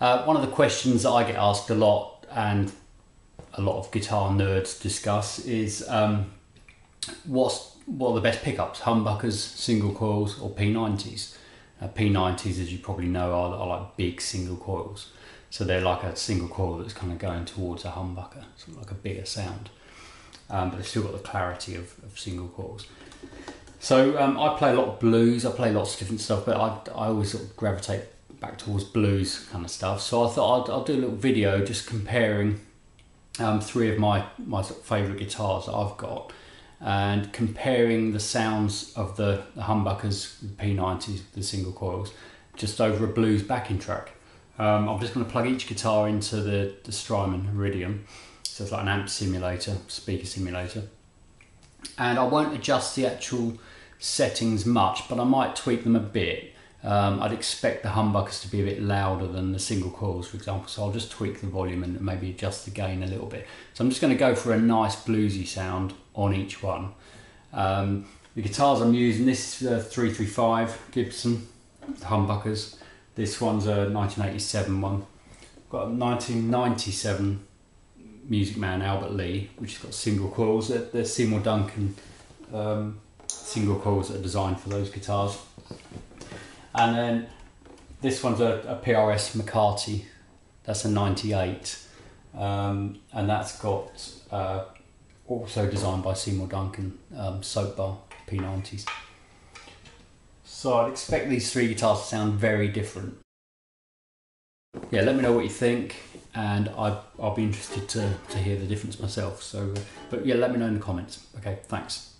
Uh, one of the questions that I get asked a lot and a lot of guitar nerds discuss is um, what's what are the best pickups? Humbuckers, single coils, or P90s? Uh, P90s, as you probably know, are, are like big single coils. So they're like a single coil that's kind of going towards a humbucker, sort of like a bigger sound. Um, but they've still got the clarity of, of single coils. So um, I play a lot of blues. I play lots of different stuff, but I, I always sort of gravitate back towards blues kind of stuff. So I thought I'd, I'll do a little video just comparing um, three of my my sort of favourite guitars that I've got, and comparing the sounds of the, the humbuckers, the P90s, the single coils, just over a blues backing track. Um, I'm just going to plug each guitar into the, the Strymon Iridium, so it's like an amp simulator, speaker simulator, and I won't adjust the actual settings much, but I might tweak them a bit. Um, I'd expect the humbuckers to be a bit louder than the single coils, for example, so I'll just tweak the volume and maybe adjust the gain a little bit. So I'm just going to go for a nice bluesy sound on each one. Um, the guitars I'm using, this is a 335 Gibson humbuckers. This one's a 1987 one. Got a 1997 Music Man Albert Lee, which has got single coils. They're Seymour Duncan um, single coils that are designed for those guitars. And then this one's a, a PRS McCarty. That's a 98. Um, and that's got uh, also designed by Seymour Duncan um, soap bar P90s. So I'd expect these three guitars to sound very different. Yeah, let me know what you think, and I, I'll be interested to, to hear the difference myself. So, uh, but yeah, let me know in the comments. Okay, thanks.